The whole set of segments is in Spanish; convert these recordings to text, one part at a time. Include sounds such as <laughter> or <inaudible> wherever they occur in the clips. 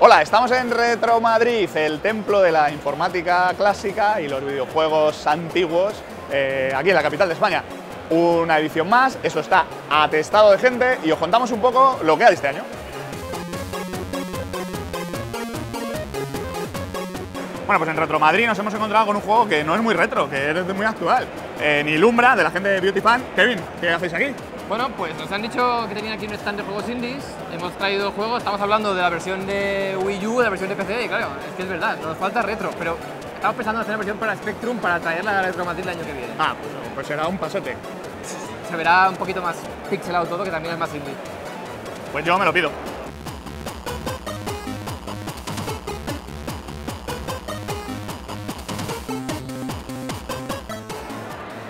Hola, estamos en Retro Madrid, el templo de la informática clásica y los videojuegos antiguos, eh, aquí en la capital de España. Una edición más, eso está atestado de gente y os contamos un poco lo que hay este año. Bueno, pues en Retro Madrid nos hemos encontrado con un juego que no es muy retro, que es muy actual. Eh, ni Lumbra, de la gente de Beauty Fan. Kevin, ¿qué hacéis aquí? Bueno, pues nos han dicho que tenían aquí un stand de juegos indies. Hemos traído juegos, estamos hablando de la versión de Wii U, de la versión de PC, y claro, es que es verdad, nos falta retro, pero estamos pensando en hacer una versión para Spectrum para traerla a Retro Madrid el año que viene. Ah, pues, pues será un pasote. Se verá un poquito más pixelado todo, que también es más indie. Pues yo me lo pido.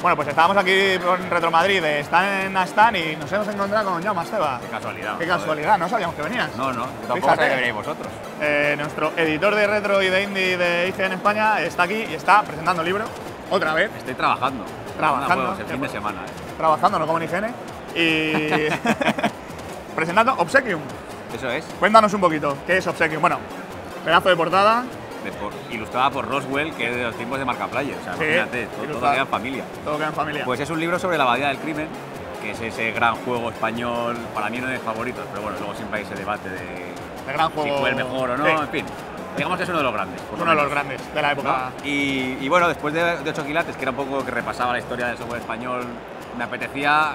Bueno, pues estábamos aquí con Retro Madrid, están en Astan y nos hemos encontrado con Jaume Esteba. Qué casualidad. Qué casualidad, no sabíamos que venías. No, no, tampoco sabía que veníais vosotros. Eh, nuestro editor de retro y de indie de IGN España está aquí y está presentando el libro, otra vez, Estoy trabajando. Trabajando. Juegos el fin de semana. ¿eh? trabajando, no como en IGN, y <laughs> <laughs> presentando Obsequium. Eso es. Cuéntanos un poquito, ¿qué es Obsequium? Bueno, pedazo de portada, de por- ilustrada por Roswell, que es de los tiempos de Marcaplayer. O sea, Sí, imagínate, todo, todo queda en familia. todo queda en familia. Pues es un libro sobre la abadía del crimen, que es ese gran juego español, para mí uno de mis favoritos, pero bueno, luego siempre hay ese debate de el gran juego. si fue el mejor o no, Sí, en fin. Digamos que es uno de los grandes. uno de los grandes de la época. ¿no? Y, y bueno, después de, de 8 quilates, que era un poco que repasaba la historia del software español, me apetecía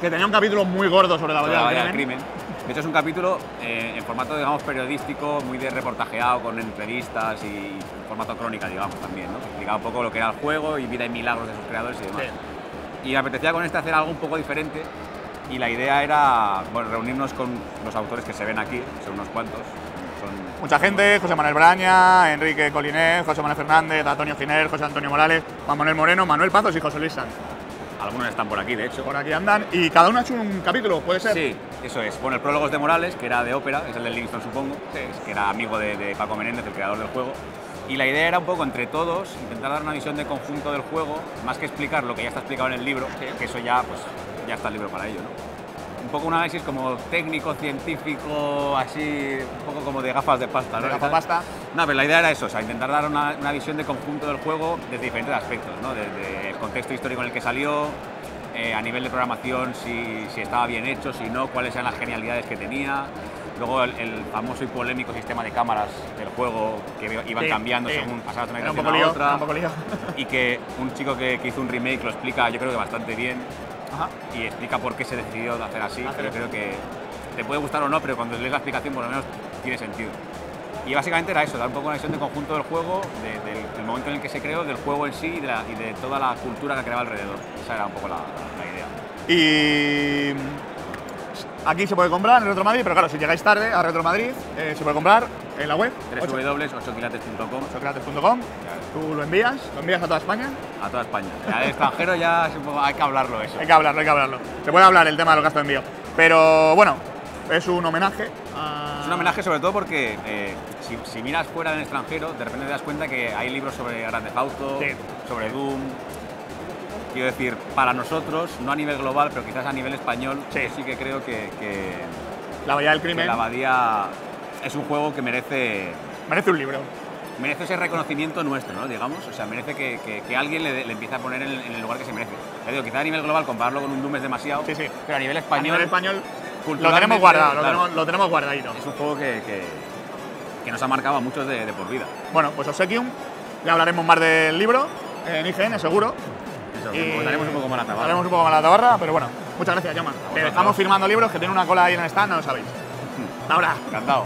Que tenía un capítulo muy gordo sobre la batalla del crimen. crimen. De hecho, es un capítulo eh, en formato, digamos, periodístico, muy de reportajeado, con entrevistas y en formato crónica, digamos, también, ¿no? Explicaba un poco lo que era el juego y vida y milagros de sus creadores y demás. Y me apetecía con este hacer algo un poco diferente y la idea era, bueno, reunirnos con los autores que se ven aquí, son unos cuantos. Son Mucha gente, José Manuel Braña, Enrique Colinet, José Manuel Fernández, Antonio Giner, José Antonio Morales, Juan Manuel Moreno, Manuel Pazos y José Luis Sanz. Algunos están por aquí, de hecho. Por aquí andan y cada uno ha hecho un capítulo, ¿puede ser? Sí, eso es. Bueno, el prólogo es de Morales, que era de ópera, es el de Livingston, supongo, que era amigo de, de Paco Menéndez, el creador del juego. Y la idea era un poco entre todos intentar dar una visión de conjunto del juego, más que explicar lo que ya está explicado en el libro, que eso ya, pues, ya está el libro para ello, ¿no? Un poco un análisis como técnico, científico, así, un poco como de gafas de pasta, ¿no? De gafapasta. No, pero la idea era eso, o sea, intentar dar una, una visión de conjunto del juego desde diferentes aspectos, ¿no? Desde el contexto histórico en el que salió, eh, a nivel de programación, si, si estaba bien hecho, si no, cuáles eran las genialidades que tenía. Luego el, el famoso y polémico sistema de cámaras del juego que iban Sí, cambiando sí. según pasaba una Era un generación a otra. un poco lío. Y que un chico que, que hizo un remake lo explica, yo creo que bastante bien, Ajá. y explica por qué se decidió hacer así. Pero creo que te puede gustar o no, pero cuando lees la explicación por lo menos tiene sentido. Y básicamente era eso, dar un poco una visión de conjunto del juego, de- del, del momento en el que se creó, del juego en sí y de, la- y de toda la cultura que creaba alrededor. Esa era un poco la, la idea. Y aquí se puede comprar en Retro Madrid, pero claro, si llegáis tarde a Retro Madrid, eh, se puede comprar en la web www.8quilates.com www.creates.com. Tú lo envías, lo envías a toda España. a toda España. Extranjero ya hay que hablarlo eso. Hay que hablarlo, hay que hablarlo. Se puede hablar el tema de los gastos de envío. Pero bueno, es un homenaje a. Es un homenaje sobre todo porque eh, si, si miras fuera del extranjero, de repente te das cuenta que hay libros sobre Grand Theft Auto, Sí. sobre Doom. Quiero decir, para nosotros, no a nivel global, pero quizás a nivel español, Sí. sí que creo que, que- La Bahía del Crimen. la Abadía es un juego que merece, Merece un libro. merece ese reconocimiento nuestro, ¿no? Digamos, o sea, merece que, que- que alguien le, le empiece a poner en el, en el lugar que se merece. Ya digo, quizás a nivel global compararlo con un Doom es demasiado, Sí, sí. pero a nivel A español, nivel español lo tenemos guardado, lo, tenemos, lo tenemos guardadito. es un juego que, que- que nos ha marcado a muchos de, de por vida. Bueno, pues Obsequium, ya hablaremos más del libro en IGN, seguro. Eso, Y comentaremos un poco más la tabarra. Hablaremos un poco más la tabarra, pero bueno, muchas gracias. Que vosotros. estamos firmando libros, que tiene una cola ahí en el stand, no lo sabéis. <laughs> Ahora. Encantado.